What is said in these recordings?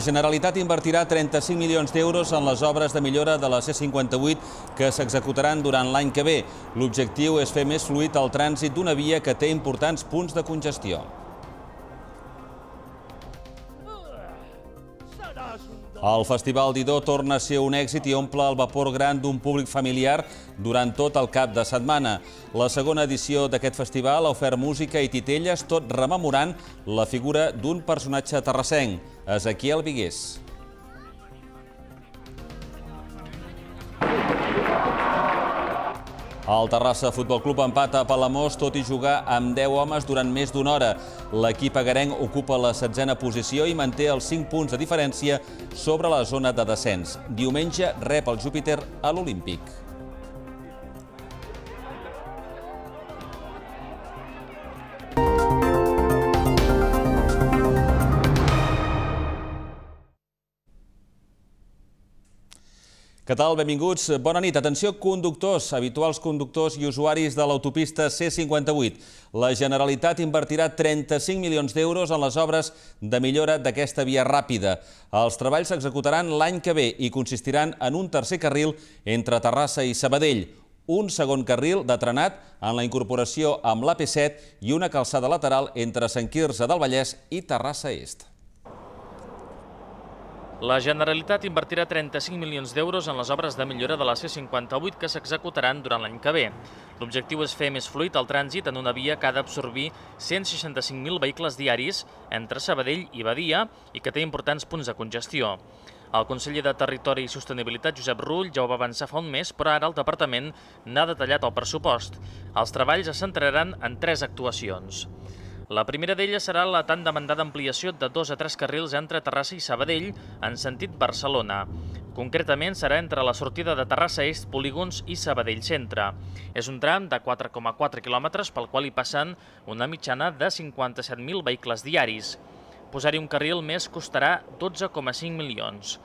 Generalitat invertirà 35 milions d'euros en les obres de millora de la C58 que s'executaran durant l'any que ve. L'objectiu és fer més fluid el trànsit d'una via que té importants punts de congestió. El Festival d'Idó torna a ser un èxit i omple el vapor gran d'un públic familiar durant tot el cap de setmana. La segona edició d'aquest festival ha ofert música i titelles, tot rememorant la figura d'un personatge terrassenc, Ezequiel Vigués. El Terrassa Futbol Club empata a Palamós tot i jugar amb 10 homes durant més d'una hora. L'equip agarenc ocupa la setzena posició i manté els 5 punts de diferència sobre la zona de descens. Diumenge rep el Júpiter a l'Olímpic. Què tal? Benvinguts. Bona nit. Atenció, conductors, habituals conductors i usuaris de l'autopista C58. La Generalitat invertirà 35 milions d'euros en les obres de millora d'aquesta via ràpida. Els treballs s'executaran l'any que ve i consistiran en un tercer carril entre Terrassa i Sabadell, un segon carril de trenat en la incorporació amb l'AP7 i una calçada lateral entre Sant Quirze del Vallès i Terrassa Est. La Generalitat invertirà 35 milions d'euros en les obres de millora de la C58 que s'executaran durant l'any que ve. L'objectiu és fer més fluid el trànsit en una via que ha d'absorbir 165.000 vehicles diaris entre Sabadell i Badia i que té importants punts de congestió. El conseller de Territori i Sostenibilitat, Josep Rull, ja ho va avançar fa un mes, però ara el departament n'ha detallat el pressupost. Els treballs es centraran en tres actuacions. La primera d'elles serà la tan demandada ampliació de dos a tres carrils entre Terrassa i Sabadell en sentit Barcelona. Concretament serà entre la sortida de Terrassa Est, Polígons i Sabadell Centre. És un tram de 4,4 quilòmetres pel qual hi passen una mitjana de 57.000 vehicles diaris. Posar-hi un carril més costarà 12,5 milions.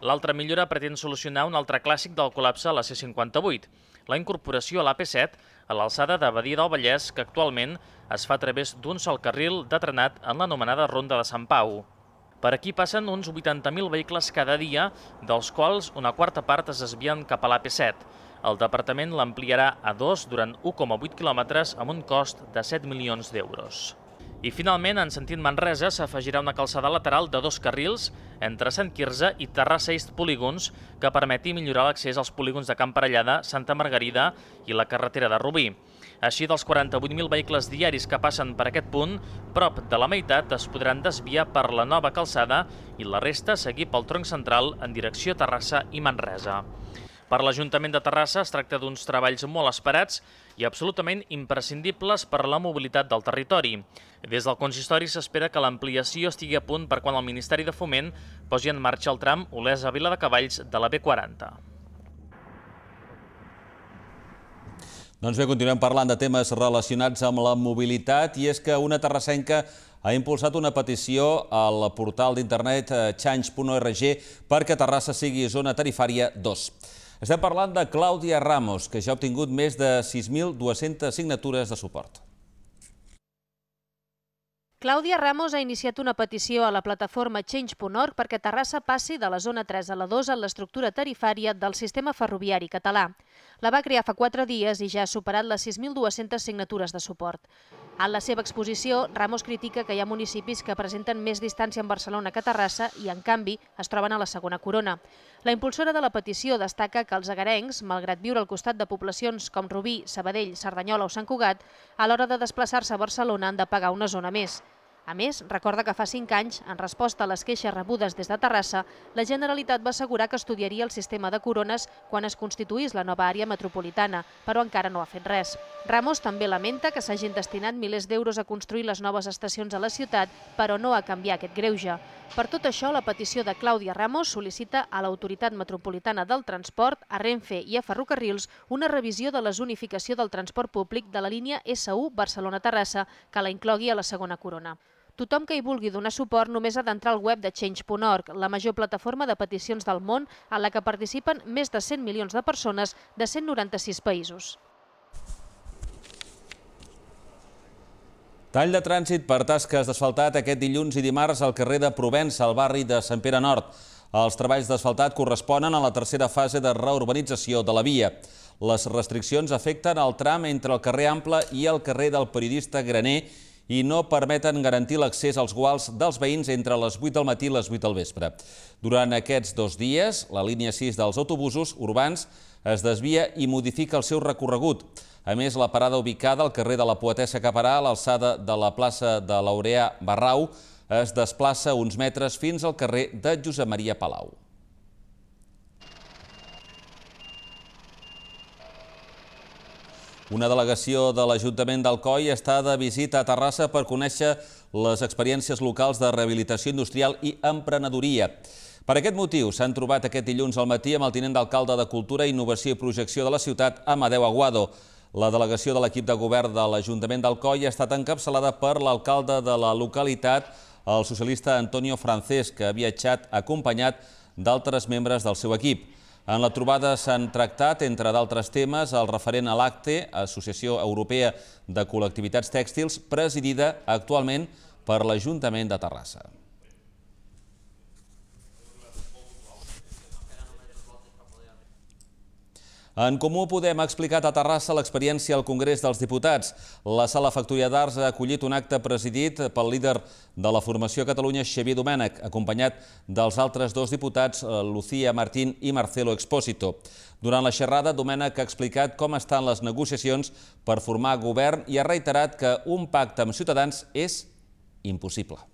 L'altra millora pretén solucionar un altre clàssic del col·lapse a la C58, la incorporació a l'AP7 a l'alçada de Badia del Vallès, que actualment es fa a través d'un sol carril de trenat en l'anomenada Ronda de Sant Pau. Per aquí passen uns 80.000 vehicles cada dia, dels quals una quarta part es desvien cap a l'AP7. El departament l'ampliarà a dos durant 1,8 quilòmetres amb un cost de 7 milions d'euros. I finalment, en sentit Manresa, s'afegirà una calçada lateral de dos carrils entre Sant Quirze i Terrassa Est Polígons que permeti millorar l'accés als polígons de Camp Parellada, Santa Margarida i la carretera de Rubí. Així, dels 48.000 vehicles diaris que passen per aquest punt, prop de la meitat es podran desviar per la nova calçada i la resta seguir pel tronc central en direcció Terrassa i Manresa. Per l'Ajuntament de Terrassa es tracta d'uns treballs molt esperats i absolutament imprescindibles per a la mobilitat del territori. Des del consistori s'espera que l'ampliació estigui a punt per quan el Ministeri de Foment posi en marxa el tram Olesa-Vila de Cavalls de la B40. Doncs bé, continuem parlant de temes relacionats amb la mobilitat i és que una terrassenca ha impulsat una petició al portal d'internet eh, change.org perquè Terrassa sigui zona tarifària 2. Estem parlant de Clàudia Ramos, que ja ha obtingut més de 6.200 signatures de suport. Clàudia Ramos ha iniciat una petició a la plataforma Change.org perquè Terrassa passi de la zona 3 a la 2 en l'estructura tarifària del sistema ferroviari català. La va crear fa quatre dies i ja ha superat les 6.200 signatures de suport. En la seva exposició, Ramos critica que hi ha municipis que presenten més distància en Barcelona que Terrassa i, en canvi, es troben a la segona corona. La impulsora de la petició destaca que els agarencs, malgrat viure al costat de poblacions com Rubí, Sabadell, Cerdanyola o Sant Cugat, a l'hora de desplaçar-se a Barcelona han de pagar una zona més. A més, recorda que fa cinc anys, en resposta a les queixes rebudes des de Terrassa, la Generalitat va assegurar que estudiaria el sistema de corones quan es constituís la nova àrea metropolitana, però encara no ha fet res. Ramos també lamenta que s'hagin destinat milers d'euros a construir les noves estacions a la ciutat, però no a canviar aquest greuge. Per tot això, la petició de Clàudia Ramos sol·licita a l'Autoritat Metropolitana del Transport, a Renfe i a Ferrocarrils una revisió de la zonificació del transport públic de la línia S1 Barcelona-Terrassa, que la inclogui a la segona corona. Tothom que hi vulgui donar suport només ha d'entrar al web de Change.org, la major plataforma de peticions del món en la que participen més de 100 milions de persones de 196 països. Tall de trànsit per tasques d'asfaltat aquest dilluns i dimarts al carrer de Provença, al barri de Sant Pere Nord. Els treballs d'asfaltat corresponen a la tercera fase de reurbanització de la via. Les restriccions afecten el tram entre el carrer Ample i el carrer del periodista Graner i no permeten garantir l'accés als guals dels veïns entre les 8 del matí i les 8 del vespre. Durant aquests dos dies, la línia 6 dels autobusos urbans es desvia i modifica el seu recorregut. A més, la parada ubicada al carrer de la Poetessa Caparà, a l'alçada de la plaça de Laureà Barrau, es desplaça uns metres fins al carrer de Josep Maria Palau. Una delegació de l'Ajuntament d'Alcoi està de visita a Terrassa per conèixer les experiències locals de rehabilitació industrial i emprenedoria. Per aquest motiu s'han trobat aquest dilluns al matí amb el tinent d'alcalde de Cultura, Innovació i Projecció de la ciutat, Amadeu Aguado. La delegació de l'equip de govern de l'Ajuntament d'Alcoi ha estat encapçalada per l'alcalde de la localitat, el socialista Antonio Francés, que ha viatjat acompanyat d'altres membres del seu equip. En la trobada s'han tractat, entre d'altres temes, el referent a l'ACTE, Associació Europea de Col·lectivitats Tèxtils, presidida actualment per l'Ajuntament de Terrassa. En Comú Podem ha explicat a Terrassa l'experiència al Congrés dels Diputats. La Sala Factoria d'Arts ha acollit un acte presidit pel líder de la formació Catalunya, Xavier Domènech, acompanyat dels altres dos diputats, eh, Lucía Martín i Marcelo Expósito. Durant la xerrada, Domènech ha explicat com estan les negociacions per formar govern i ha reiterat que un pacte amb Ciutadans és impossible.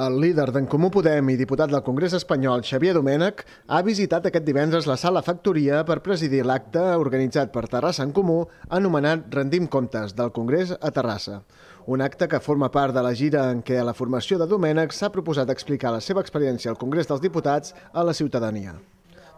El líder d'en Comú Podem i diputat del Congrés espanyol, Xavier Domènech, ha visitat aquest divendres la sala Factoria per presidir l'acte organitzat per Terrassa en Comú, anomenat Rendim Comptes del Congrés a Terrassa. Un acte que forma part de la gira en què la formació de Domènech s'ha proposat explicar la seva experiència al Congrés dels Diputats a la ciutadania.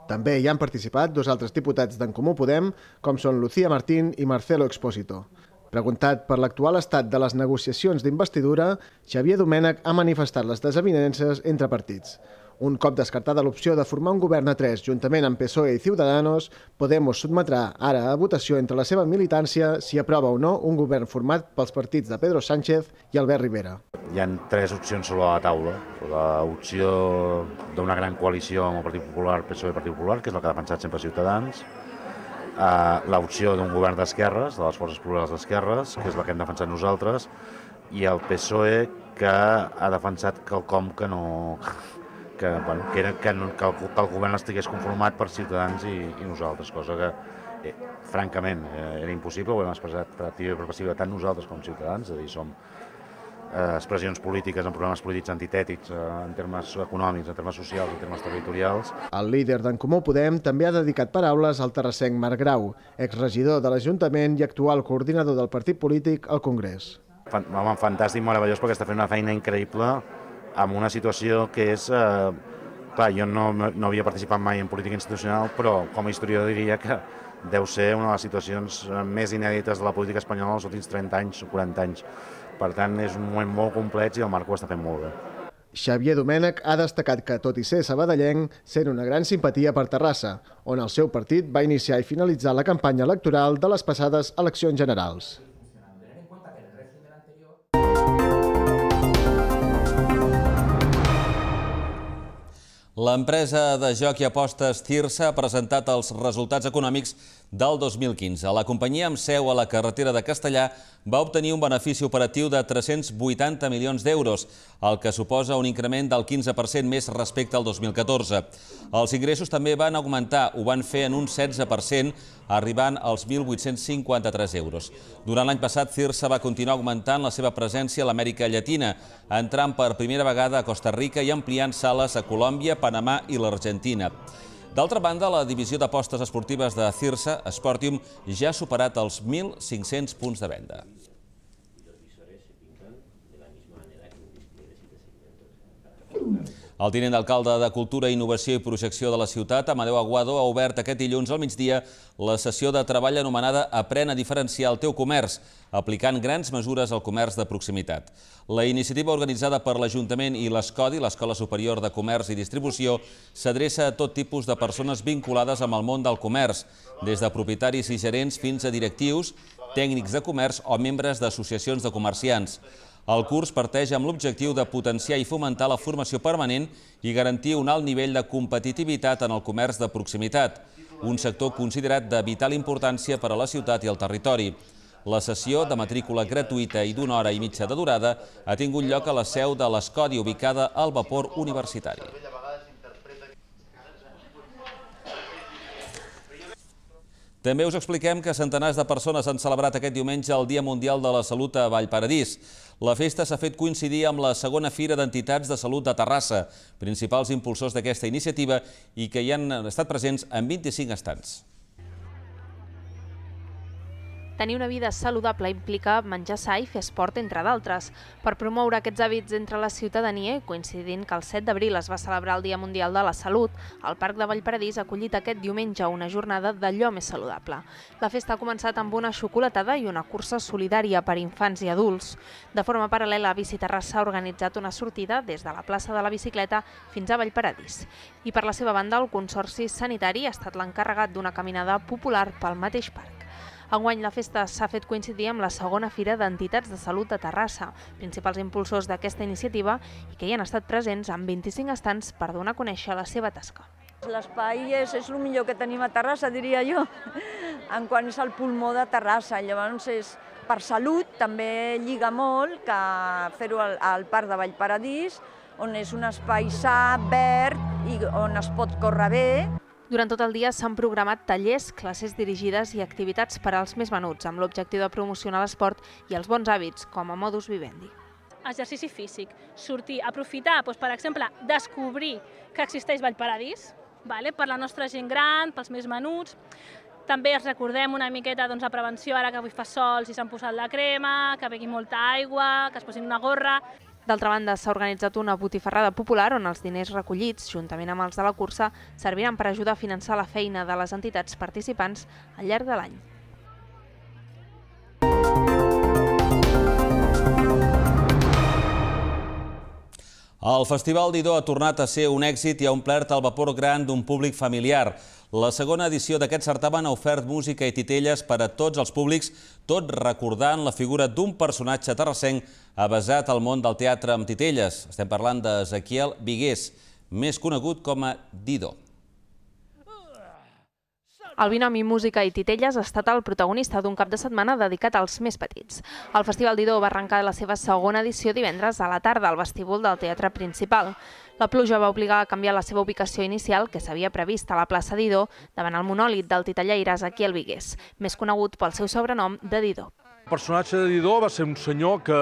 També hi han participat dos altres diputats d'en Comú Podem, com són Lucía Martín i Marcelo Expósito. Preguntat per l'actual estat de les negociacions d'investidura, Xavier Domènech ha manifestat les desavinences entre partits. Un cop descartada l'opció de formar un govern a tres juntament amb PSOE i Ciudadanos, Podemos sotmetrà ara a votació entre la seva militància si aprova o no un govern format pels partits de Pedro Sánchez i Albert Rivera. Hi ha tres opcions sobre la taula. L'opció d'una gran coalició amb el Partit Popular, PSOE i Partit Popular, que és la que ha defensat sempre Ciutadans, eh, l'opció d'un govern d'esquerres, de les forces plurals d'esquerres, que és la que hem defensat nosaltres, i el PSOE, que ha defensat quelcom que no... que, bueno, que, era, que, no, que, el, que el govern estigués conformat per Ciutadans i, i nosaltres, cosa que, eh, francament, eh, era impossible, ho hem expressat per activa i per passiva tant nosaltres com Ciutadans, és a dir, som eh, expressions polítiques en programes polítics antitètics, eh, en termes econòmics, en termes socials, en termes territorials. El líder d'en Comú Podem també ha dedicat paraules al terrassenc Marc Grau, exregidor de l'Ajuntament i actual coordinador del partit polític al Congrés. Fan, home, fantàstic, meravellós, perquè està fent una feina increïble amb una situació que és... Eh, clar, jo no, no havia participat mai en política institucional, però com a historiador diria que deu ser una de les situacions més inèdites de la política espanyola els últims 30 anys o 40 anys per tant, és un moment molt complex i el Marc ho està fent molt bé. Xavier Domènech ha destacat que, tot i ser sabadellenc, sent una gran simpatia per Terrassa, on el seu partit va iniciar i finalitzar la campanya electoral de les passades eleccions generals. L'empresa de joc i apostes Tirsa ha presentat els resultats econòmics del 2015. La companyia amb seu a la carretera de Castellà va obtenir un benefici operatiu de 380 milions d'euros, el que suposa un increment del 15% més respecte al 2014. Els ingressos també van augmentar, ho van fer en un 16%, arribant als 1.853 euros. Durant l'any passat, Cirsa va continuar augmentant la seva presència a l'Amèrica Llatina, entrant per primera vegada a Costa Rica i ampliant sales a Colòmbia, Panamà i l'Argentina. D'altra banda, la divisió d'apostes esportives de Cirsa, Sportium, ja ha superat els 1.500 punts de venda. El tinent d'alcalde de Cultura, Innovació i Projecció de la ciutat, Amadeu Aguado, ha obert aquest dilluns al migdia la sessió de treball anomenada Aprèn a diferenciar el teu comerç, aplicant grans mesures al comerç de proximitat. La iniciativa organitzada per l'Ajuntament i l'ESCODI, l'Escola Superior de Comerç i Distribució, s'adreça a tot tipus de persones vinculades amb el món del comerç, des de propietaris i gerents fins a directius, tècnics de comerç o membres d'associacions de comerciants. El curs parteix amb l'objectiu de potenciar i fomentar la formació permanent i garantir un alt nivell de competitivitat en el comerç de proximitat, un sector considerat de vital importància per a la ciutat i el territori. La sessió de matrícula gratuïta i d'una hora i mitja de durada ha tingut lloc a la seu de l'Escodi ubicada al vapor universitari. També us expliquem que centenars de persones han celebrat aquest diumenge el Dia Mundial de la Salut a Vallparadís. La festa s'ha fet coincidir amb la segona Fira d'Entitats de Salut de Terrassa, principals impulsors d'aquesta iniciativa i que hi han estat presents en 25 estants. Tenir una vida saludable implica menjar sa i fer esport, entre d'altres. Per promoure aquests hàbits entre la ciutadania, coincidint que el 7 d'abril es va celebrar el Dia Mundial de la Salut, el Parc de Vallparadís ha acollit aquest diumenge una jornada d'allò més saludable. La festa ha començat amb una xocolatada i una cursa solidària per infants i adults. De forma paral·lela, Bici Terrassa ha organitzat una sortida des de la plaça de la bicicleta fins a Vallparadís. I per la seva banda, el Consorci Sanitari ha estat l'encarregat d'una caminada popular pel mateix parc. Enguany la festa s'ha fet coincidir amb la segona Fira d'Entitats de Salut de Terrassa, principals impulsors d'aquesta iniciativa i que hi han estat presents amb 25 estants per donar a conèixer la seva tasca. L'espai és, és el millor que tenim a Terrassa, diria jo, en quant és el pulmó de Terrassa. Llavors, és, per salut també lliga molt que fer-ho al, al Parc de Vallparadís, on és un espai sa, verd i on es pot córrer bé. Durant tot el dia s'han programat tallers, classes dirigides i activitats per als més venuts, amb l'objectiu de promocionar l'esport i els bons hàbits, com a modus vivendi. Exercici físic, sortir, aprofitar, doncs, per exemple, descobrir que existeix Vallparadís, vale? per la nostra gent gran, pels més menuts, també es recordem una miqueta doncs, la prevenció, ara que avui fa sol, si s'han posat la crema, que begui molta aigua, que es posin una gorra... D'altra banda, s'ha organitzat una botifarrada popular on els diners recollits, juntament amb els de la cursa, serviran per ajudar a finançar la feina de les entitats participants al llarg de l'any. El Festival d'Idó ha tornat a ser un èxit i ha omplert el vapor gran d'un públic familiar. La segona edició d'aquest certamen ha ofert música i titelles per a tots els públics, tot recordant la figura d'un personatge terrassenc avasat al món del teatre amb titelles. Estem parlant d'Ezequiel Vigués, més conegut com a Dido. El binomi música i titelles ha estat el protagonista d'un cap de setmana dedicat als més petits. El Festival d'Idó va arrencar la seva segona edició divendres a la tarda al vestíbul del Teatre Principal. La pluja va obligar a canviar la seva ubicació inicial, que s'havia previst a la plaça Didó, davant el monòlit del titellaire Ezequiel Vigués, més conegut pel seu sobrenom de Didó. Personatge de Didó va ser un senyor que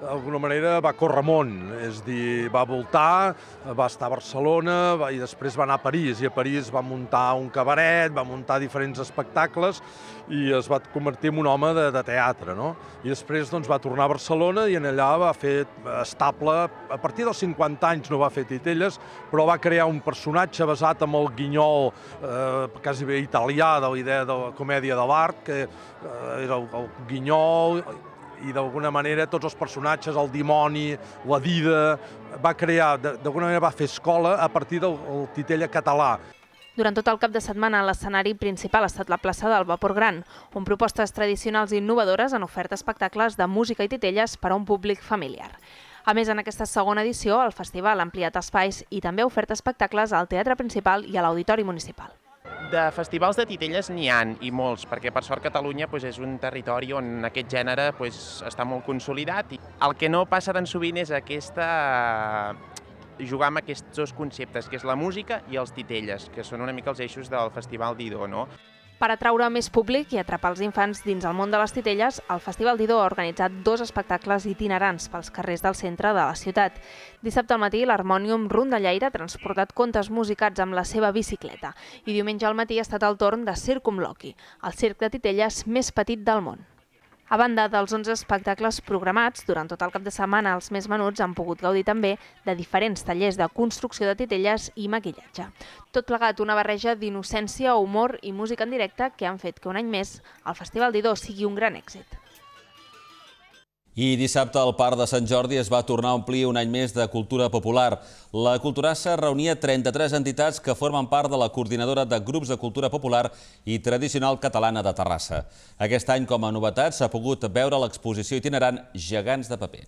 d'alguna manera va córrer món, és dir, va voltar, va estar a Barcelona va, i després va anar a París. I a París va muntar un cabaret, va muntar diferents espectacles i es va convertir en un home de, de teatre, no? I després doncs, va tornar a Barcelona i en allà va fer estable, a partir dels 50 anys no va fer titelles, però va crear un personatge basat en el guinyol eh, quasi bé italià de la idea de la comèdia de l'art, que eh, era el, el guinyol i d'alguna manera tots els personatges, el dimoni, la dida, va crear, d'alguna manera va fer escola a partir del titella català. Durant tot el cap de setmana, l'escenari principal ha estat la plaça del Vapor Gran, on propostes tradicionals i innovadores han ofert espectacles de música i titelles per a un públic familiar. A més, en aquesta segona edició, el festival ha ampliat espais i també ha ofert espectacles al Teatre Principal i a l'Auditori Municipal. De festivals de titelles n'hi han, i molts, perquè per sort Catalunya pues, és un territori on aquest gènere pues, està molt consolidat. El que no passa tan sovint és aquesta jugar amb aquests dos conceptes, que és la música i els titelles, que són una mica els eixos del Festival d'Idó, no? Per atraure més públic i atrapar els infants dins el món de les titelles, el Festival d'Idó ha organitzat dos espectacles itinerants pels carrers del centre de la ciutat. Dissabte al matí, l'Harmònium Rondallaire ha transportat contes musicats amb la seva bicicleta i diumenge al matí ha estat el torn de Circum Loki, el circ de titelles més petit del món. A banda dels 11 espectacles programats, durant tot el cap de setmana els més menuts han pogut gaudir també de diferents tallers de construcció de titelles i maquillatge. Tot plegat una barreja d'innocència, humor i música en directe que han fet que un any més el Festival d'Idó sigui un gran èxit. I dissabte al Parc de Sant Jordi es va tornar a omplir un any més de cultura popular. La Culturassa reunia 33 entitats que formen part de la coordinadora de grups de cultura popular i tradicional catalana de Terrassa. Aquest any, com a novetat, s'ha pogut veure l'exposició itinerant Gegants de paper.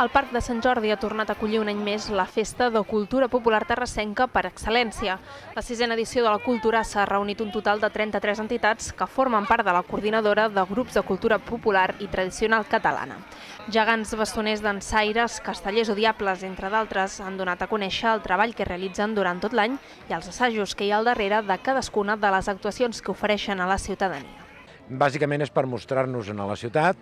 El Parc de Sant Jordi ha tornat a acollir un any més la Festa de Cultura Popular Terrassenca per excel·lència. La sisena edició de la Cultura s'ha reunit un total de 33 entitats que formen part de la coordinadora de grups de cultura popular i tradicional catalana. Gegants bastoners d'ensaires, castellers o diables, entre d'altres, han donat a conèixer el treball que realitzen durant tot l'any i els assajos que hi ha al darrere de cadascuna de les actuacions que ofereixen a la ciutadania. Bàsicament és per mostrar-nos a la ciutat,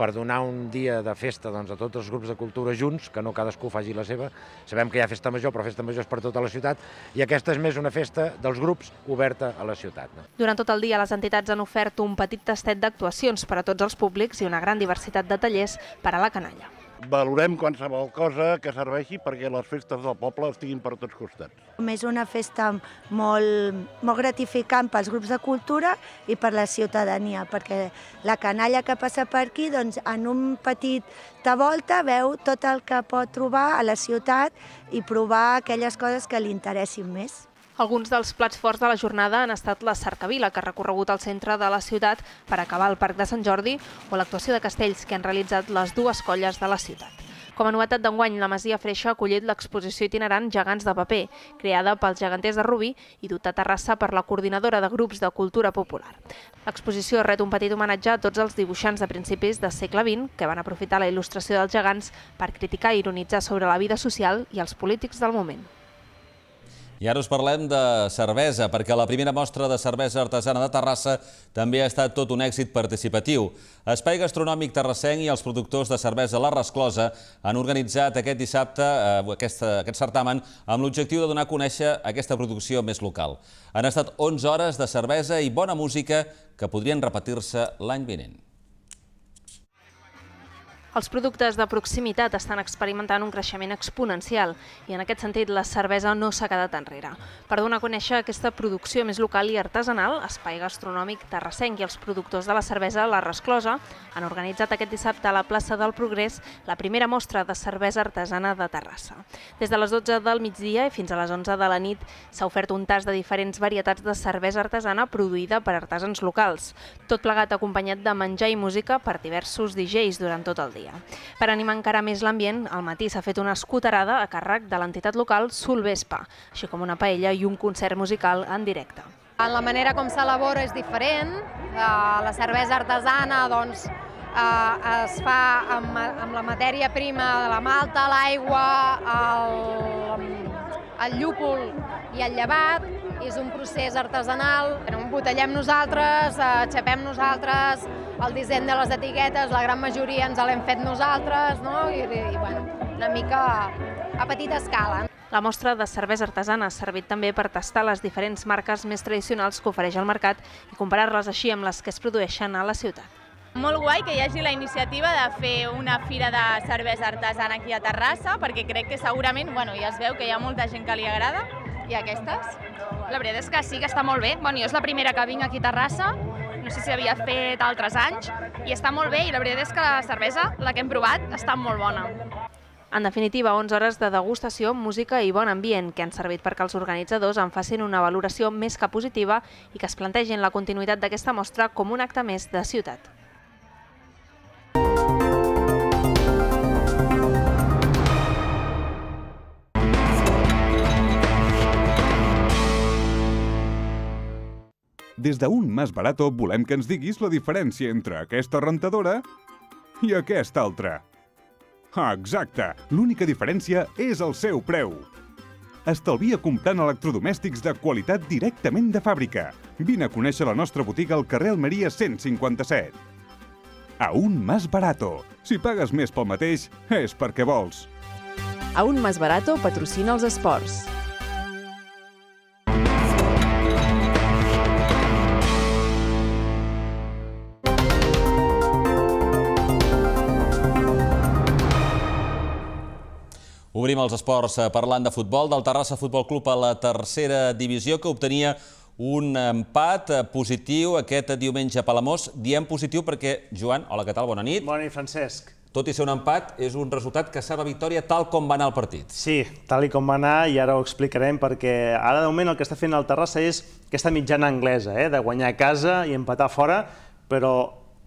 per donar un dia de festa doncs, a tots els grups de cultura junts, que no cadascú faci la seva. Sabem que hi ha festa major, però festa major és per tota la ciutat, i aquesta és més una festa dels grups oberta a la ciutat. No? Durant tot el dia, les entitats han ofert un petit tastet d'actuacions per a tots els públics i una gran diversitat de tallers per a la canalla valorem qualsevol cosa que serveixi perquè les festes del poble estiguin per tots costats. És una festa molt, molt gratificant pels grups de cultura i per la ciutadania, perquè la canalla que passa per aquí, doncs, en un petit de volta veu tot el que pot trobar a la ciutat i provar aquelles coses que li interessin més. Alguns dels plats forts de la jornada han estat la cercavila, que ha recorregut al centre de la ciutat per acabar al Parc de Sant Jordi, o l'actuació de castells, que han realitzat les dues colles de la ciutat. Com a novetat d'enguany, la Masia Freixa ha acollit l'exposició itinerant Gegants de paper, creada pels geganters de Rubí i dut a Terrassa per la coordinadora de grups de cultura popular. L'exposició ret un petit homenatge a tots els dibuixants de principis del segle XX que van aprofitar la il·lustració dels gegants per criticar i ironitzar sobre la vida social i els polítics del moment. I ara us parlem de cervesa, perquè la primera mostra de cervesa artesana de Terrassa també ha estat tot un èxit participatiu. Espai Gastronòmic Terrassenc i els productors de cervesa La Resclosa han organitzat aquest dissabte eh, aquest, aquest certamen amb l'objectiu de donar a conèixer aquesta producció més local. Han estat 11 hores de cervesa i bona música que podrien repetir-se l'any vinent. Els productes de proximitat estan experimentant un creixement exponencial i en aquest sentit la cervesa no s'ha quedat enrere. Per donar a conèixer aquesta producció més local i artesanal, Espai Gastronòmic Terrassenc i els productors de la cervesa La Resclosa han organitzat aquest dissabte a la plaça del Progrés la primera mostra de cervesa artesana de Terrassa. Des de les 12 del migdia i fins a les 11 de la nit s'ha ofert un tas de diferents varietats de cervesa artesana produïda per artesans locals, tot plegat acompanyat de menjar i música per diversos DJs durant tot el dia dia. Per animar encara més l'ambient, al matí s'ha fet una escoterada a càrrec de l'entitat local Solvespa, així com una paella i un concert musical en directe. La manera com s'elabora és diferent. Eh, la cervesa artesana doncs, eh, es fa amb, amb la matèria prima de la malta, l'aigua, el, el llúpol i el llevat, és un procés artesanal, embotellem nosaltres, eh, xapem nosaltres, el disseny de les etiquetes, la gran majoria ens l'hem fet nosaltres, no? I, i, i bueno, una mica a petita escala. La mostra de cervesa artesana ha servit també per tastar les diferents marques més tradicionals que ofereix el mercat i comparar-les així amb les que es produeixen a la ciutat. Molt guai que hi hagi la iniciativa de fer una fira de cervesa artesana aquí a Terrassa, perquè crec que segurament, bueno, ja es veu que hi ha molta gent que li agrada. I aquestes? La veritat és que sí que està molt bé. Bueno, jo és la primera que vinc aquí a Terrassa, no sé si havia fet altres anys, i està molt bé, i la veritat és que la cervesa, la que hem provat, està molt bona. En definitiva, 11 hores de degustació, música i bon ambient, que han servit perquè els organitzadors en facin una valoració més que positiva i que es plantegin la continuïtat d'aquesta mostra com un acte més de ciutat. Des d'un Mas Barato volem que ens diguis la diferència entre aquesta rentadora i aquesta altra. Ah, exacte! L'única diferència és el seu preu. Estalvia comprant electrodomèstics de qualitat directament de fàbrica. Vine a conèixer la nostra botiga al carrer Almeria 157. A un Mas Barato. Si pagues més pel mateix, és perquè vols. A un Mas Barato patrocina els esports. Obrim els esports eh, parlant de futbol del Terrassa Futbol Club a la tercera divisió que obtenia Un empat eh, positiu aquest diumenge a Palamós. Diem positiu perquè, Joan, hola, què tal? Bona nit. Bona nit, Francesc. Tot i ser un empat, és un resultat que serà victòria tal com va anar el partit. Sí, tal i com va anar, i ara ho explicarem, perquè ara de moment el que està fent el Terrassa és aquesta mitjana anglesa, eh, de guanyar a casa i empatar fora, però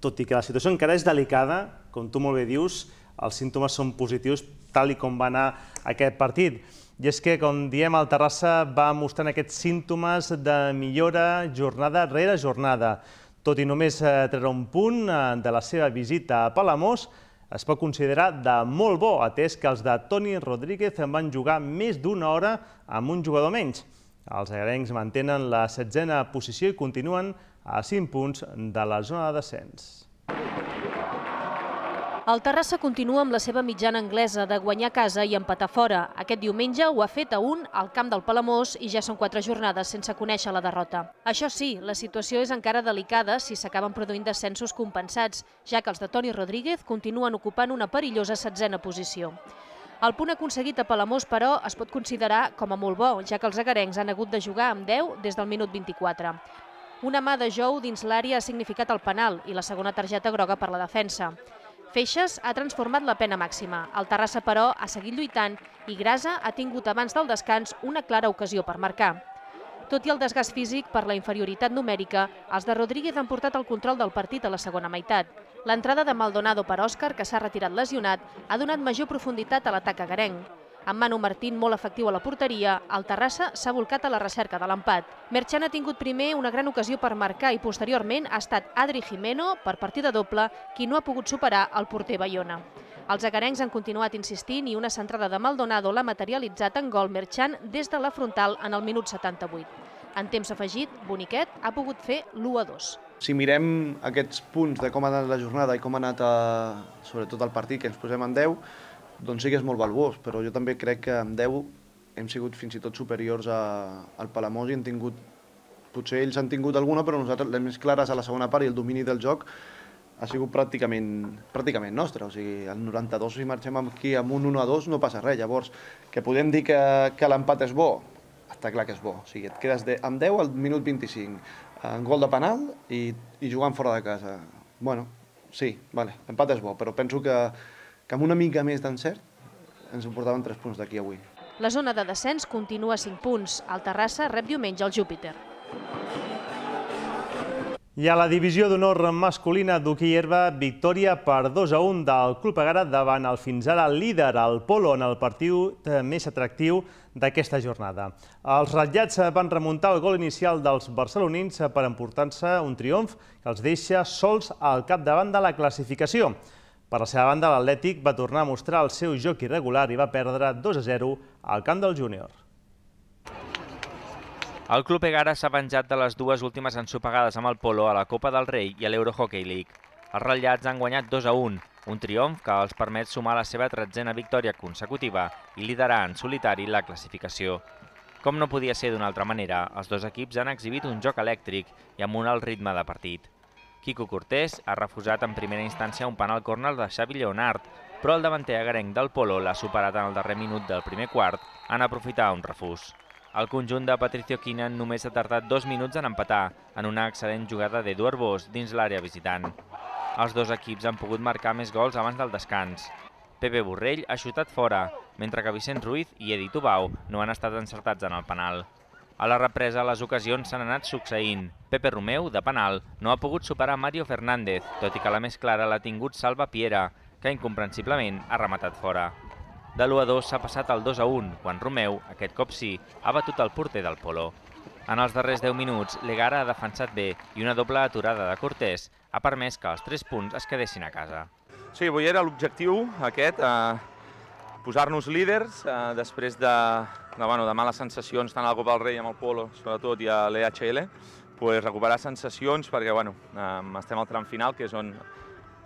tot i que la situació encara és delicada, com tu molt bé dius, els símptomes són positius tal i com va anar aquest partit. I és que, com diem, el Terrassa va mostrant aquests símptomes de millora jornada rere jornada. Tot i només eh, treure un punt eh, de la seva visita a Palamós, es pot considerar de molt bo, atès que els de Toni Rodríguez en van jugar més d'una hora amb un jugador menys. Els agarencs mantenen la setzena posició i continuen a 5 punts de la zona de descens. El Terrassa continua amb la seva mitjana anglesa de guanyar casa i empatar fora. Aquest diumenge ho ha fet a un al camp del Palamós i ja són quatre jornades sense conèixer la derrota. Això sí, la situació és encara delicada si s'acaben produint descensos compensats, ja que els de Toni Rodríguez continuen ocupant una perillosa setzena posició. El punt aconseguit a Palamós, però, es pot considerar com a molt bo, ja que els agarencs han hagut de jugar amb 10 des del minut 24. Una mà de Jou dins l'àrea ha significat el penal i la segona targeta groga per la defensa. Feixes ha transformat la pena màxima. El Terrassa, però, ha seguit lluitant i Grasa ha tingut abans del descans una clara ocasió per marcar. Tot i el desgast físic per la inferioritat numèrica, els de Rodríguez han portat el control del partit a la segona meitat. L'entrada de Maldonado per Òscar, que s'ha retirat lesionat, ha donat major profunditat a l'atac agarenc. Amb Manu Martín molt efectiu a la porteria, el Terrassa s'ha volcat a la recerca de l'empat. Merchan ha tingut primer una gran ocasió per marcar i posteriorment ha estat Adri Jimeno, per partida doble, qui no ha pogut superar el porter Bayona. Els agarencs han continuat insistint i una centrada de Maldonado l'ha materialitzat en gol Merchan des de la frontal en el minut 78. En temps afegit, Boniquet ha pogut fer l'1 a 2. Si mirem aquests punts de com ha anat la jornada i com ha anat, a, sobretot el partit, que ens posem en 10, doncs sí que és molt valuós, però jo també crec que amb 10 hem sigut fins i tot superiors a, al Palamós i hem tingut, potser ells han tingut alguna, però nosaltres les més clares a la segona part i el domini del joc ha sigut pràcticament, pràcticament nostre. O sigui, el 92, si marxem aquí amb un 1 a 2, no passa res. Llavors, que podem dir que, que l'empat és bo, està clar que és bo. O sigui, et quedes de, amb 10 al minut 25, en gol de penal i, i jugant fora de casa. Bueno, sí, vale, l'empat és bo, però penso que, que amb una mica més d'encert ens en portaven 3 punts d'aquí avui. La zona de descens continua a 5 punts. El Terrassa rep diumenge el Júpiter. I a la divisió d'honor masculina d'hoquei herba, victòria per 2 a 1 del Club Agara davant el fins ara líder, el Polo, en el partit més atractiu d'aquesta jornada. Els ratllats van remuntar el gol inicial dels barcelonins per emportar-se un triomf que els deixa sols al capdavant de la classificació. Per la seva banda, l'Atlètic va tornar a mostrar el seu joc irregular i va perdre 2 a 0 al camp del júnior. El Club Egara s'ha venjat de les dues últimes ensopegades amb el Polo a la Copa del Rei i a l'Eurohockey League. Els ratllats han guanyat 2 a 1, un triomf que els permet sumar la seva tretzena victòria consecutiva i liderar en solitari la classificació. Com no podia ser d'una altra manera, els dos equips han exhibit un joc elèctric i amb un alt ritme de partit. Quico Cortés ha refusat en primera instància un penal córner de Xavi Leonard, però el davanter agarenc del Polo l'ha superat en el darrer minut del primer quart en aprofitar un refús. El conjunt de Patricio Quina només ha tardat dos minuts en empatar en una excel·lent jugada d'Eduard Bosch dins l'àrea visitant. Els dos equips han pogut marcar més gols abans del descans. Pepe Borrell ha xutat fora, mentre que Vicent Ruiz i Edi Tubau no han estat encertats en el penal. A la represa, les ocasions s'han anat succeint. Pepe Romeu, de penal, no ha pogut superar Mario Fernández, tot i que la més clara l'ha tingut Salva Piera, que incomprensiblement ha rematat fora. De l'1 a 2 s'ha passat al 2 a 1, quan Romeu, aquest cop sí, ha batut el porter del Polo. En els darrers 10 minuts, l'Egara ha defensat bé i una doble aturada de Cortés ha permès que els 3 punts es quedessin a casa. Sí, avui era l'objectiu aquest, eh, posar-nos líders eh, després de, de, bueno, de males sensacions tant a la Copa del Rei amb el Polo, sobretot, i a l'EHL, pues, recuperar sensacions perquè bueno, eh, estem al tram final, que és on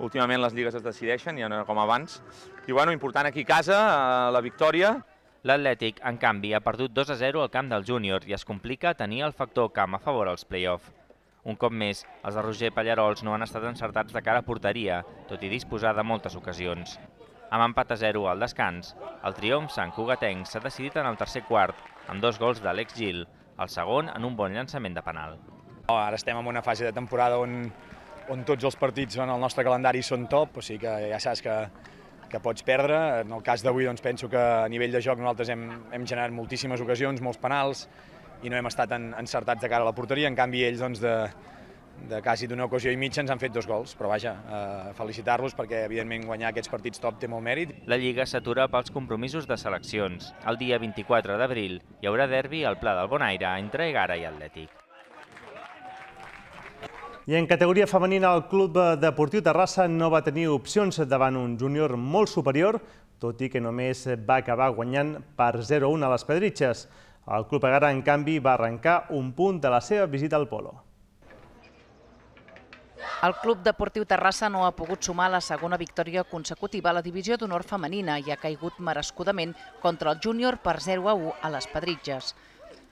últimament les lligues es decideixen, ja no com abans. I bueno, important aquí a casa, eh, la victòria. L'Atlètic, en canvi, ha perdut 2 a 0 al camp del júnior i es complica tenir el factor camp a favor als play-off. Un cop més, els de Roger Pallarols no han estat encertats de cara a porteria, tot i disposar de moltes ocasions. Amb empat a 0 al descans, el triomf Sant Cugatenc s'ha decidit en el tercer quart, amb dos gols d'Àlex Gil, el segon en un bon llançament de penal. Ara estem en una fase de temporada on, on tots els partits en el nostre calendari són top, o sigui que ja saps que, que pots perdre. En el cas d'avui doncs, penso que a nivell de joc nosaltres hem, hem generat moltíssimes ocasions, molts penals, i no hem estat en, encertats de cara a la porteria. En canvi, ells doncs, de, de quasi d'una ocasió i mitja ens han fet dos gols, però vaja, eh, felicitar-los perquè evidentment guanyar aquests partits top té molt mèrit. La Lliga s'atura pels compromisos de seleccions. El dia 24 d'abril hi haurà derbi al Pla del Bonaire entre Egara i Atlètic. I en categoria femenina, el Club Deportiu Terrassa no va tenir opcions davant un júnior molt superior, tot i que només va acabar guanyant per 0-1 a les Pedritxes. El Club Egara, en canvi, va arrencar un punt de la seva visita al Polo. El Club Deportiu Terrassa no ha pogut sumar la segona victòria consecutiva a la divisió d'honor femenina i ha caigut merescudament contra el júnior per 0 a 1 a les Pedritges.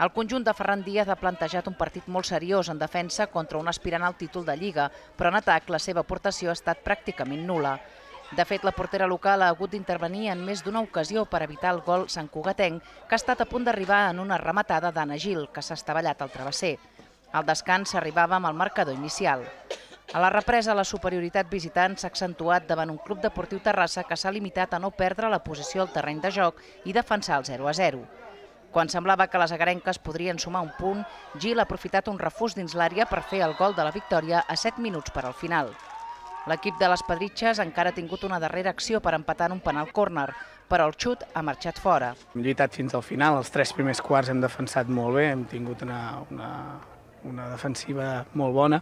El conjunt de Ferran Díaz ha plantejat un partit molt seriós en defensa contra un aspirant al títol de Lliga, però en atac la seva aportació ha estat pràcticament nula. De fet, la portera local ha hagut d'intervenir en més d'una ocasió per evitar el gol Sant Cugatenc, que ha estat a punt d'arribar en una rematada d'Anna Gil, que s'ha estavellat al travesser. Al descans s'arribava amb el marcador inicial. A la represa, la superioritat visitant s'ha accentuat davant un club deportiu Terrassa que s'ha limitat a no perdre la posició al terreny de joc i defensar el 0 a 0. Quan semblava que les agarenques podrien sumar un punt, Gil ha aprofitat un refús dins l'àrea per fer el gol de la victòria a 7 minuts per al final. L'equip de les Pedritxes encara ha tingut una darrera acció per empatar en un penal córner, però el xut ha marxat fora. Hem lluitat fins al final, els tres primers quarts hem defensat molt bé, hem tingut una, una, una defensiva molt bona,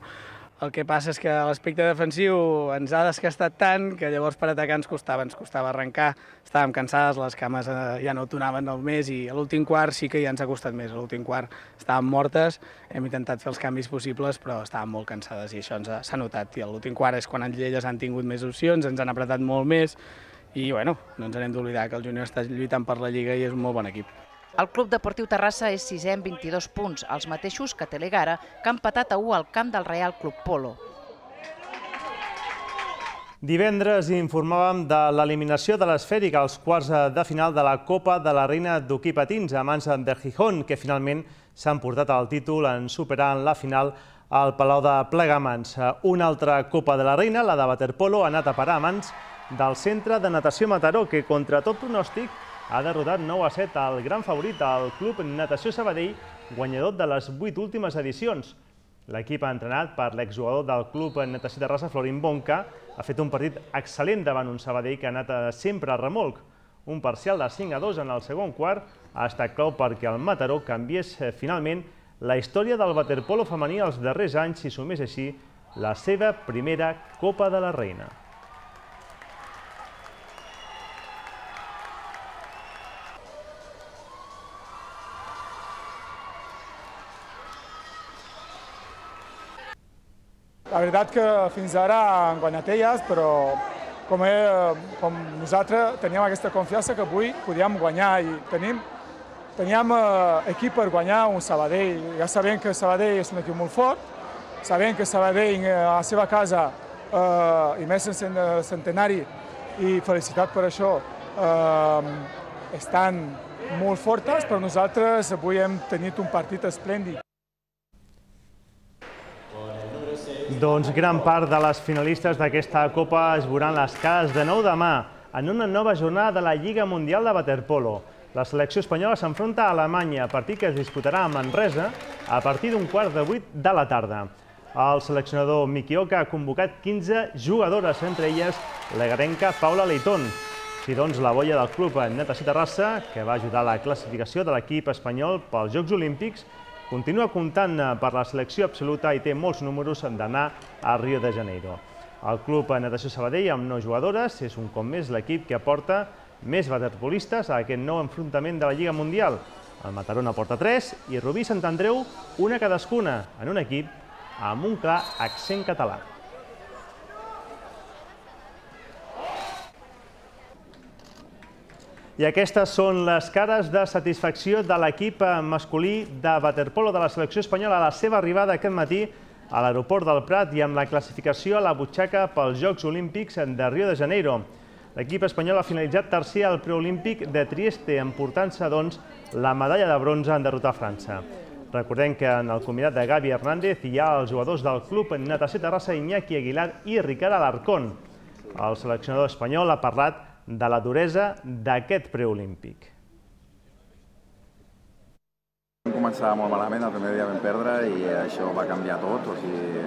el que passa és que l'aspecte defensiu ens ha desgastat tant que llavors per atacar ens costava, ens costava arrencar, estàvem cansades, les cames eh, ja no tonaven el més i a l'últim quart sí que ja ens ha costat més. A l'últim quart estàvem mortes, hem intentat fer els canvis possibles però estàvem molt cansades i això ens s'ha notat. I a l'últim quart és quan elles han tingut més opcions, ens han apretat molt més i bueno, no ens hem d'oblidar que el júnior està lluitant per la Lliga i és un molt bon equip. El Club Deportiu Terrassa és sisè amb 22 punts, els mateixos que Telegara, que ha empatat a 1 al camp del Real Club Polo. Divendres informàvem de l'eliminació de l'esfèric als quarts de final de la Copa de la Reina d'Hoquí Patins a mans de Gijón, que finalment s'han portat el títol en superar en la final al Palau de Plegamans. Una altra Copa de la Reina, la de Waterpolo, ha anat a parar a mans del Centre de Natació Mataró, que contra tot pronòstic ha derrotat 9 a 7 al gran favorit, el Club Natació Sabadell, guanyador de les 8 últimes edicions. L'equip entrenat per l'exjugador del Club Natació de Rasa, Florin Bonca, ha fet un partit excel·lent davant un Sabadell que ha anat sempre a remolc. Un parcial de 5 a 2 en el segon quart ha estat clau perquè el Mataró canviés eh, finalment la història del waterpolo femení els darrers anys i sumés així la seva primera Copa de la Reina. Veritat que fins ara han guanyat elles, però com, he, com nosaltres teníem aquesta confiança que avui podíem guanyar i tenim, teníem eh, equip per guanyar un Sabadell. Ja sabem que Sabadell és un equip molt fort, sabem que Sabadell eh, a la seva casa, eh, i més en centenari, i felicitat per això, eh, estan molt fortes, però nosaltres avui hem tenit un partit esplèndid. Doncs gran part de les finalistes d'aquesta Copa es veuran les cases de nou demà en una nova jornada de la Lliga Mundial de Waterpolo. La selecció espanyola s'enfronta a Alemanya, partit que es disputarà a Manresa a partir d'un quart de vuit de la tarda. El seleccionador Mikioka ha convocat 15 jugadores, entre elles l'egarenca Paula Leitón. Si doncs la boia del club Natació Terrassa, que va ajudar a la classificació de l'equip espanyol pels Jocs Olímpics, Continua comptant eh, per la selecció absoluta i té molts números d'anar a Rio de Janeiro. El club Natació Sabadell, amb nou jugadores, és un cop més l'equip que aporta més waterpolistes a aquest nou enfrontament de la Lliga Mundial. El Mataró aporta 3 i Rubí Sant Andreu una cadascuna en un equip amb un clar accent català. I aquestes són les cares de satisfacció de l'equip masculí de waterpolo de la selecció espanyola a la seva arribada aquest matí a l'aeroport del Prat i amb la classificació a la butxaca pels Jocs Olímpics de Rio de Janeiro. L'equip espanyol ha finalitzat tercer al preolímpic de Trieste, emportant-se, doncs, la medalla de bronze en derrotar França. Recordem que en el combinat de Gavi Hernández hi ha els jugadors del club Natació Terrassa, Iñaki Aguilar i Ricard Alarcón. El seleccionador espanyol ha parlat de la duresa d'aquest preolímpic. Vam començar molt malament, el primer dia vam perdre i això va canviar tot. O sigui,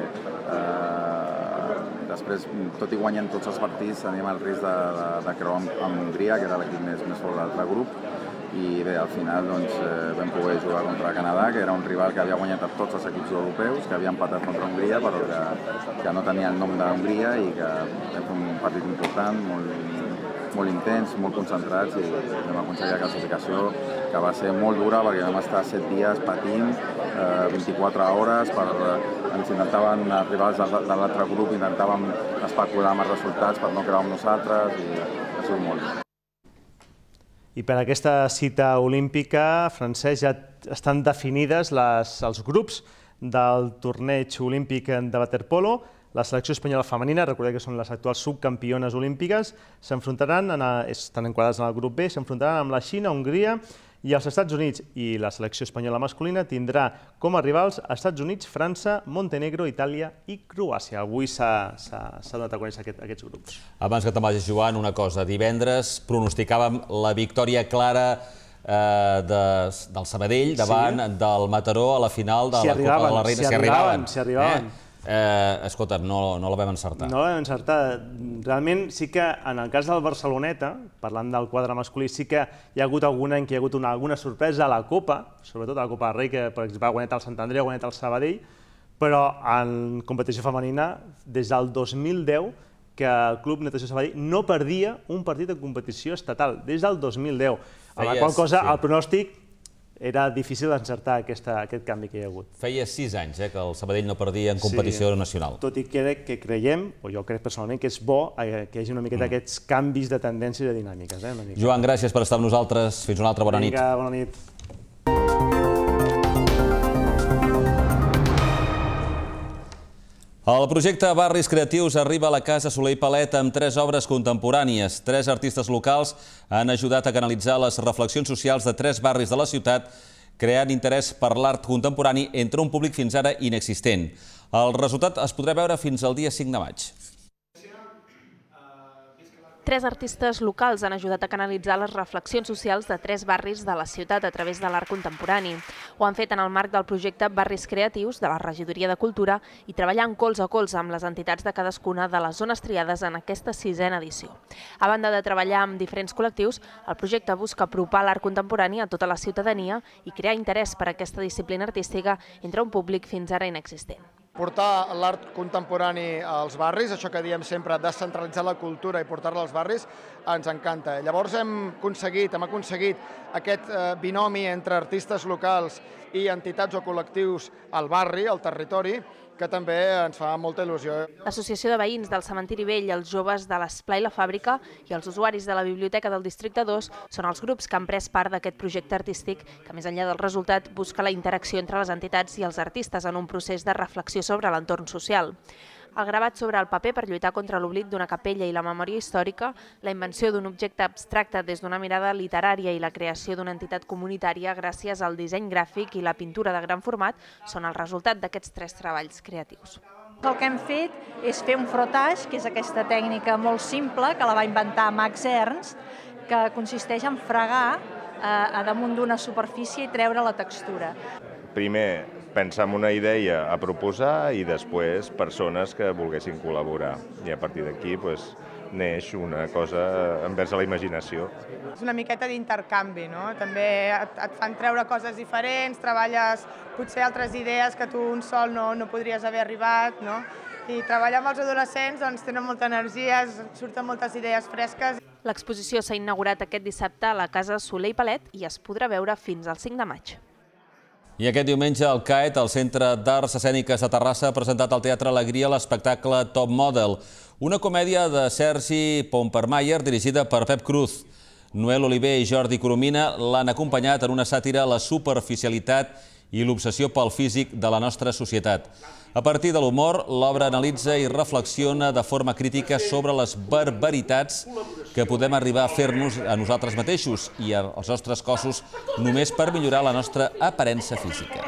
eh, després, tot i guanyant tots els partits, teníem el risc de, de, de creuar amb, amb Hongria, que era l'equip més, més fort de l'altre grup, i bé, al final doncs, eh, vam poder jugar contra Canadà, que era un rival que havia guanyat a tots els equips europeus, que havia empatat contra Hongria, però que, que no tenia el nom d'Hongria i que vam fer un partit important, molt, molt intens, molt concentrats i vam aconseguir la classificació que va ser molt dura perquè vam estar set dies patint, eh, 24 hores, per, ens intentaven, els rivals de l'altre grup intentàvem especular amb els resultats per no creuar amb nosaltres i ha sigut molt. I per aquesta cita olímpica, Francesc, ja estan definides les, els grups del torneig olímpic de waterpolo. La selecció espanyola femenina, recordeu que són les actuals subcampiones olímpiques, s'enfrontaran, estan enquadrats en el grup B, s'enfrontaran amb la Xina, Hongria i els Estats Units i la selecció espanyola masculina tindrà com a rivals Estats Units, França, Montenegro, Itàlia i Croàcia. Avui s'ha donat a conèixer aquest, aquests grups. Abans que te'n vagis, Joan, una cosa. Divendres pronosticàvem la victòria clara eh, de, del Sabadell davant sí. del Mataró a la final de si la Copa de la Reina. Si, si arribaven, si arribaven. Eh? Eh, escolta, no, no la vam encertar. No la vam encertar. Realment sí que en el cas del Barceloneta, parlant del quadre masculí, sí que hi ha hagut algun any que hi ha hagut una, alguna sorpresa a la Copa, sobretot a la Copa del Rei, que per exemple ha guanyat el Sant Andreu, ha guanyat el Sabadell, però en competició femenina, des del 2010, que el Club Natació Sabadell no perdia un partit de competició estatal, des del 2010. A la qual cosa, sí. el pronòstic era difícil encertar aquesta, aquest canvi que hi ha hagut. Feia sis anys eh, que el Sabadell no perdia en competició sí, nacional. Tot i que, que creiem, o jo crec personalment, que és bo eh, que hi hagi una miqueta mm. aquests canvis de tendències i de dinàmiques. Eh, una mica. Joan, gràcies per estar amb nosaltres. Fins una altra bona Vinga, nit. Vinga, bona nit. El projecte Barris Creatius arriba a la Casa Soler i Palet amb tres obres contemporànies. Tres artistes locals han ajudat a canalitzar les reflexions socials de tres barris de la ciutat, creant interès per l'art contemporani entre un públic fins ara inexistent. El resultat es podrà veure fins al dia 5 de maig. Tres artistes locals han ajudat a canalitzar les reflexions socials de tres barris de la ciutat a través de l'art contemporani. Ho han fet en el marc del projecte Barris Creatius de la Regidoria de Cultura i treballant colze a colze amb les entitats de cadascuna de les zones triades en aquesta sisena edició. A banda de treballar amb diferents col·lectius, el projecte busca apropar l'art contemporani a tota la ciutadania i crear interès per aquesta disciplina artística entre un públic fins ara inexistent portar l'art contemporani als barris, això que diem sempre, descentralitzar la cultura i portar-la als barris, ens encanta. Llavors hem aconseguit, hem aconseguit aquest eh, binomi entre artistes locals i entitats o col·lectius al barri, al territori, que també ens fa molta il·lusió. L'Associació de Veïns del Cementiri Vell, els joves de l'Esplà i la Fàbrica i els usuaris de la Biblioteca del Districte 2 són els grups que han pres part d'aquest projecte artístic que, més enllà del resultat, busca la interacció entre les entitats i els artistes en un procés de reflexió sobre l'entorn social el gravat sobre el paper per lluitar contra l'oblit d'una capella i la memòria històrica, la invenció d'un objecte abstracte des d'una mirada literària i la creació d'una entitat comunitària gràcies al disseny gràfic i la pintura de gran format són el resultat d'aquests tres treballs creatius. El que hem fet és fer un frotage, que és aquesta tècnica molt simple que la va inventar Max Ernst, que consisteix en fregar eh, a damunt d'una superfície i treure la textura. Primer, pensar en una idea a proposar i després persones que volguessin col·laborar. I a partir d'aquí pues, neix una cosa envers a la imaginació. És una miqueta d'intercanvi, no? També et, et fan treure coses diferents, treballes potser altres idees que tu un sol no, no podries haver arribat, no? I treballar amb els adolescents doncs, tenen molta energia, surten moltes idees fresques. L'exposició s'ha inaugurat aquest dissabte a la Casa Soler i Palet i es podrà veure fins al 5 de maig. I aquest diumenge el CAET, el Centre d'Arts Escèniques de Terrassa, ha presentat al Teatre Alegria l'espectacle Top Model, una comèdia de Sergi Pompermayer dirigida per Pep Cruz. Noel Oliver i Jordi Coromina l'han acompanyat en una sàtira a la superficialitat i i l'obsessió pel físic de la nostra societat. A partir de l'humor, l'obra analitza i reflexiona de forma crítica sobre les barbaritats que podem arribar a fer-nos a nosaltres mateixos i als nostres cossos només per millorar la nostra aparença física.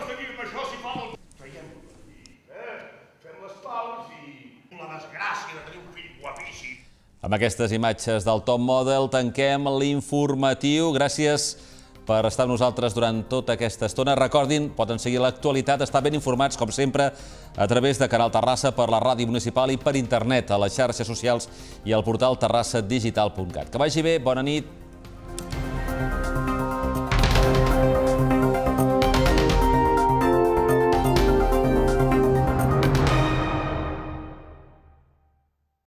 Amb aquestes imatges del Top Model tanquem l'informatiu. Gràcies a per estar amb nosaltres durant tota aquesta estona. Recordin, poden seguir l'actualitat, estar ben informats, com sempre, a través de Canal Terrassa per la ràdio municipal i per internet, a les xarxes socials i al portal terrassadigital.cat. Que vagi bé, bona nit